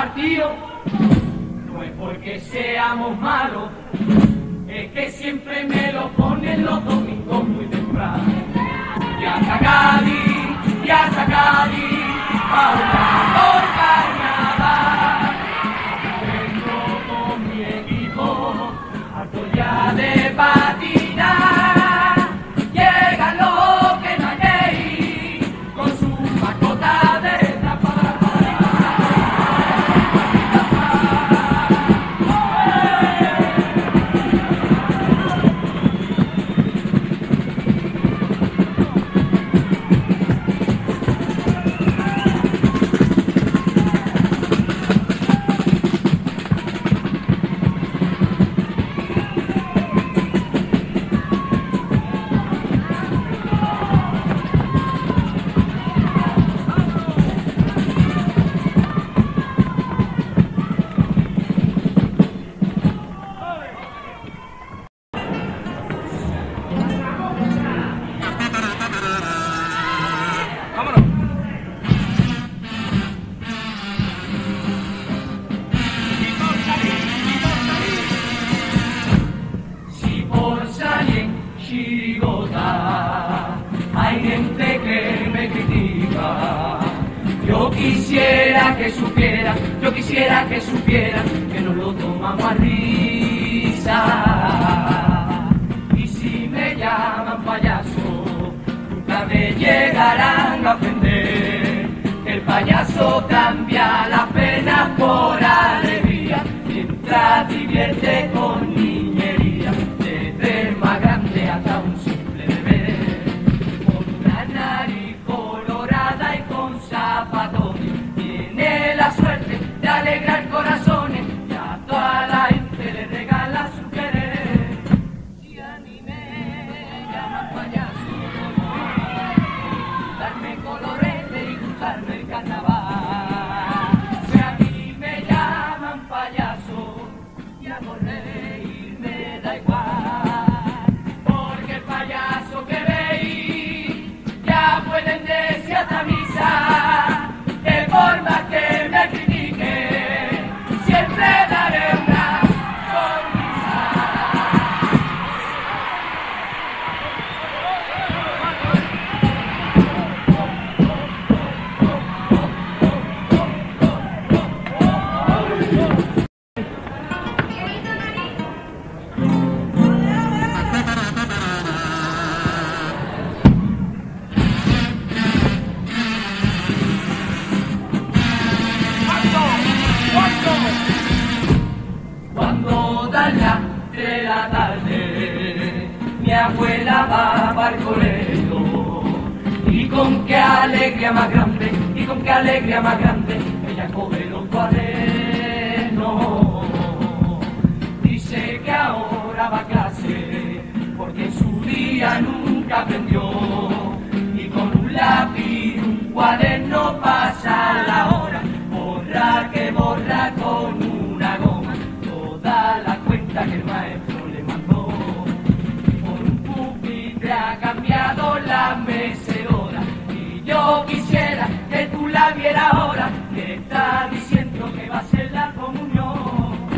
No es porque seamos malos, es que siempre me lo ponen los domingos muy temprano. Y hasta Cádiz, y hasta Cádiz, para quisiera que supiera que no lo tomamos a risa. Y si me llaman payaso, nunca me llegarán a ofender. El payaso cambia la pena por alegría, mientras divierte de la tarde, mi abuela va el colegio. Y con qué alegría más grande, y con qué alegría más grande, ella coge los cuadernos. Dice que ahora va a clase, porque en su día nunca aprendió. Y con un lápiz un cuaderno pasa la ahora que está diciendo que va a ser la comunión.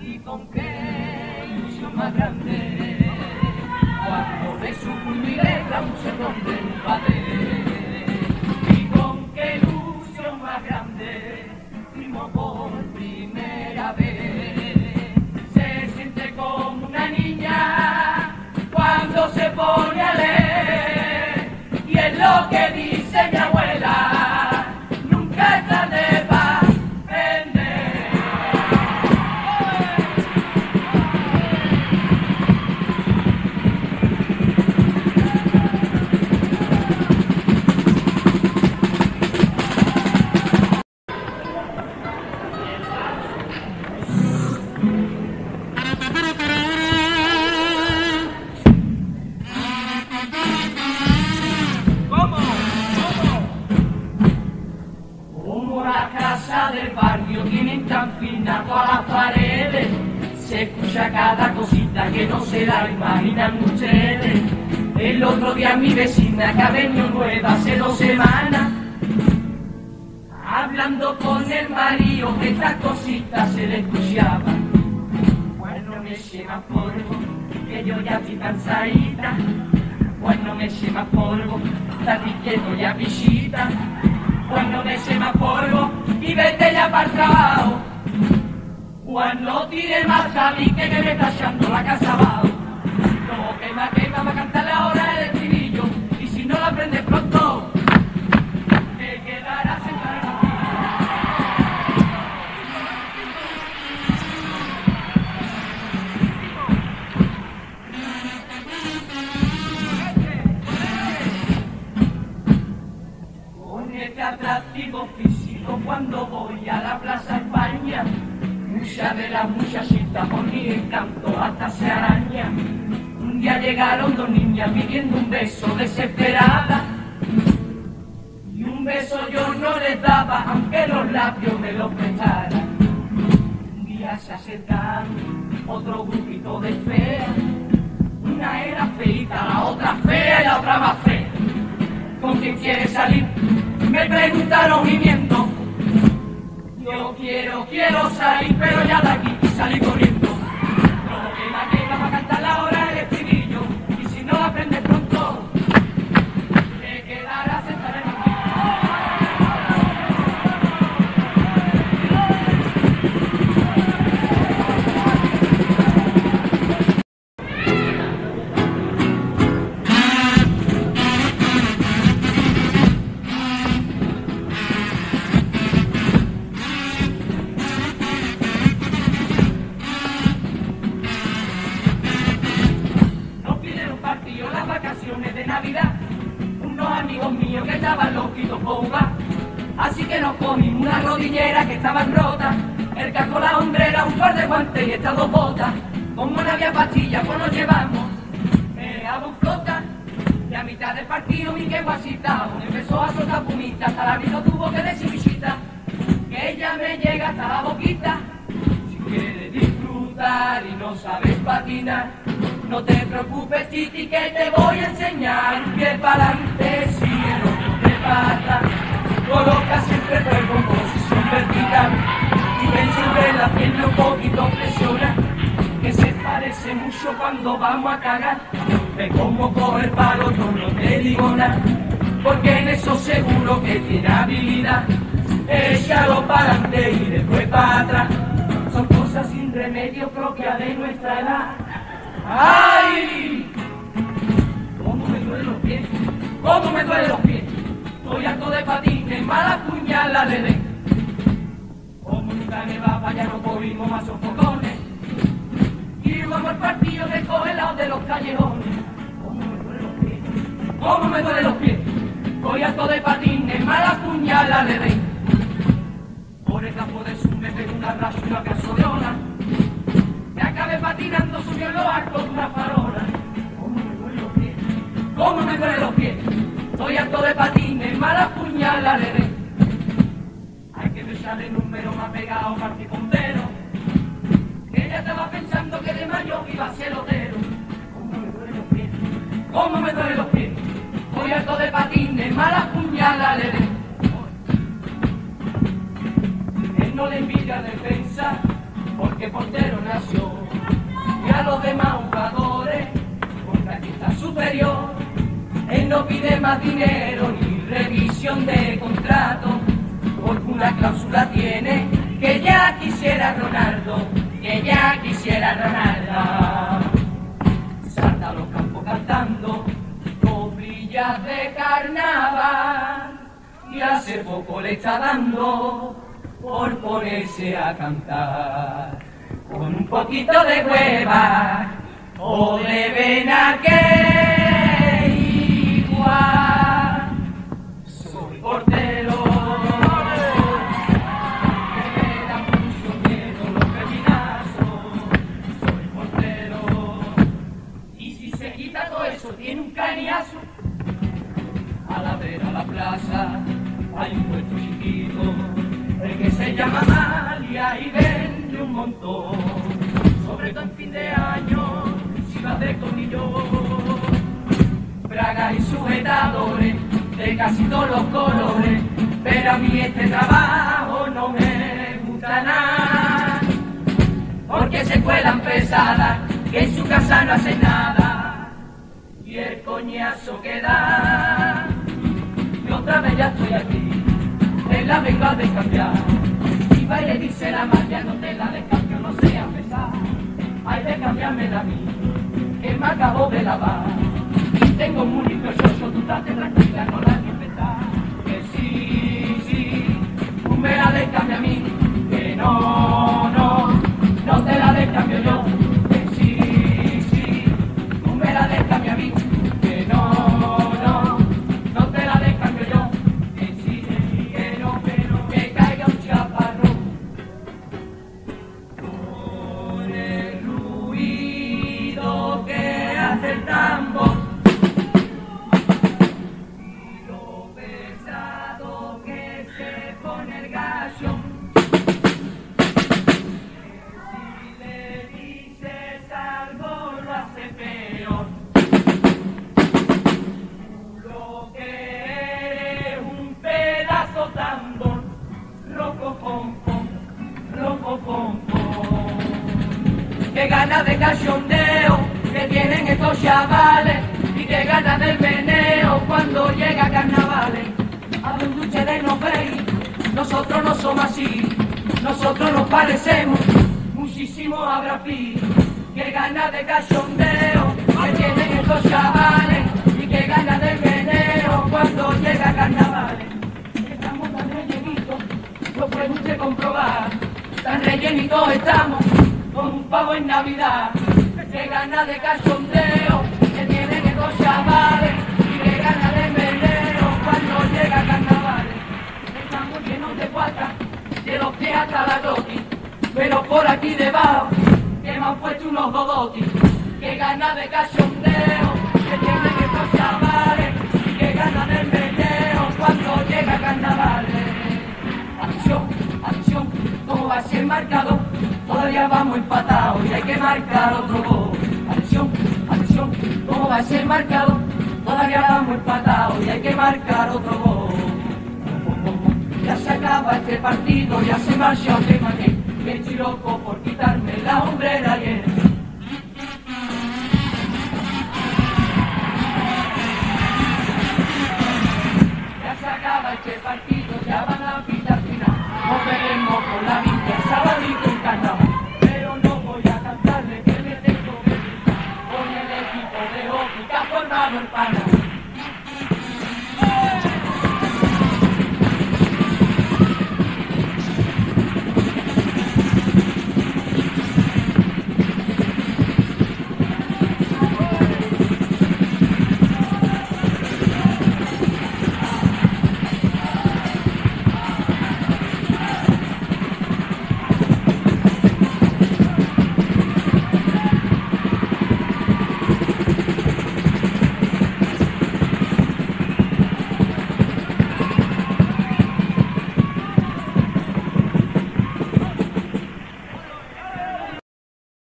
Y con qué ilusión más grande cuando de su letra un un padre cada cosita que no se la imaginan ustedes. El otro día mi vecina que ha nueva hace dos semanas, hablando con el marido, estas cositas se le escuchaban. Bueno, me lleva polvo, que yo ya estoy cansadita. Bueno, me lleva polvo, está diciendo ya visita. Bueno, me lleva polvo y vete ya para el. Cuando tire más a mí que me está echando la casa abajo. No, quema, quema, va a cantar la hora del estribillo. Y si no lo aprendes pronto, te quedarás en Con este atractivo físico cuando voy a la Plaza España, muchas de las muchachitas por mi encanto hasta se araña. Un día llegaron dos niñas pidiendo un beso desesperada. Y un beso yo no les daba, aunque los labios me los prestaran. Un día se acercaron otro grupito de feas. Una era feita, la otra fea y la otra más fea. ¿Con quién quieres salir? Me preguntaron y miento. Yo quiero, quiero salir, pero ya de aquí salí corriendo. Rotas. El casco, la hombrera, un par de guantes y estas dos botas. Como no había pastillas, pues nos llevamos. Eh, a flota. Y a mitad del partido mi que guasita empezó a soltar pumita. Hasta la vino tuvo que decir visita. Que ella me llega hasta la boquita. Si quieres disfrutar y no sabes patinar, no te preocupes, Titi, que te voy a enseñar. Pie para adelante, otro de para vamos a cagar. Ve cómo coge el palo, yo no te digo nada. Porque en eso seguro que tiene habilidad. Échalo para adelante y después para atrás. Son cosas sin remedio propias de nuestra edad. ¡Ay! ¿Cómo me duelen los pies? ¿Cómo me duelen los pies? Estoy harto de patines, mala puñala le den. Como nunca me va para allá no cogimos más sofocones. Y vamos al partido de congelados de los callejones. ¿Cómo me duelen los pies? ¿Cómo me duelen los pies? Harto de patines, mala puñala le den. Por el campo de sur me pego una racha y una casolona. Me acabé patinando, subió en lo alto de una farola. ¿Cómo me duelen los pies? ¿Cómo me duelen los pies? Estoy harto de patines, mala puñala le den. Hay que besarle el número más pegado, Martí Pontero. Ella estaba pensando que de mayo iba a ser lotero. ¿Cómo me duelen los pies? ¿Cómo me duelen los pies? Estoy harto de patines, mala puñala le den. Él no le envidia defensa porque portero nació y a los demás jugadores porque aquí superior. Él no pide más dinero ni revisión de contrato porque una cláusula tiene que ya quisiera Ronaldo, que ya quisiera Ronaldo. Salta a los campos cantando coprillas de carnaval y hace poco le está dando por ponerse a cantar con un poquito de hueva o de vena un cañazo a la vera la plaza hay un puesto chiquito, el que se llama Malia y vende un montón, sobre todo en fin de año, si vas de tornillo, bragas y sujetadores de casi todos los colores, pero a mí este trabajo no me gusta nada, porque se cuelan pesadas, que en su casa no hace nada, y el coñazo que da, y otra vez ya estoy aquí, en la vengo de cambiar, y va y dice la magia, no te la descambio, no sea pesar, hay de cambiarme a mí, que me acabo de lavar, y tengo muy nervioso, tú date tranquila, no la empezar, que sí, sí, tú me la descambia a mí, nos parecemos muchísimo a Brad Pitt. Qué ganas de cachondeo que tienen estos chavales y qué ganas del meneo cuando llega carnavales. Estamos tan rellenitos, lo puede usted comprobar, tan rellenitos estamos con un pavo en Navidad. Qué ganas de cachondeo que tienen estos chavales y qué ganas de meneo cuando llega carnavales. Estamos llenos de guata, de los pies hasta la glotis, pero por aquí debajo que me han puesto unos bobotis. Qué ganas de cachondeo que tienen estos chavales y qué ganas de meneo cuando llega carnavales. Acción, acción, ¿cómo va a ser marcado? Todavía vamos empatados y hay que marcar otro gol. Acción, acción, ¿cómo va a ser marcado? Todavía vamos empatados y hay que marcar otro gol. Ya se acaba este partido, ya se marcha de mané. Que estoy loco por quitarme la hombrera y el Ya se acaba este partido, ya van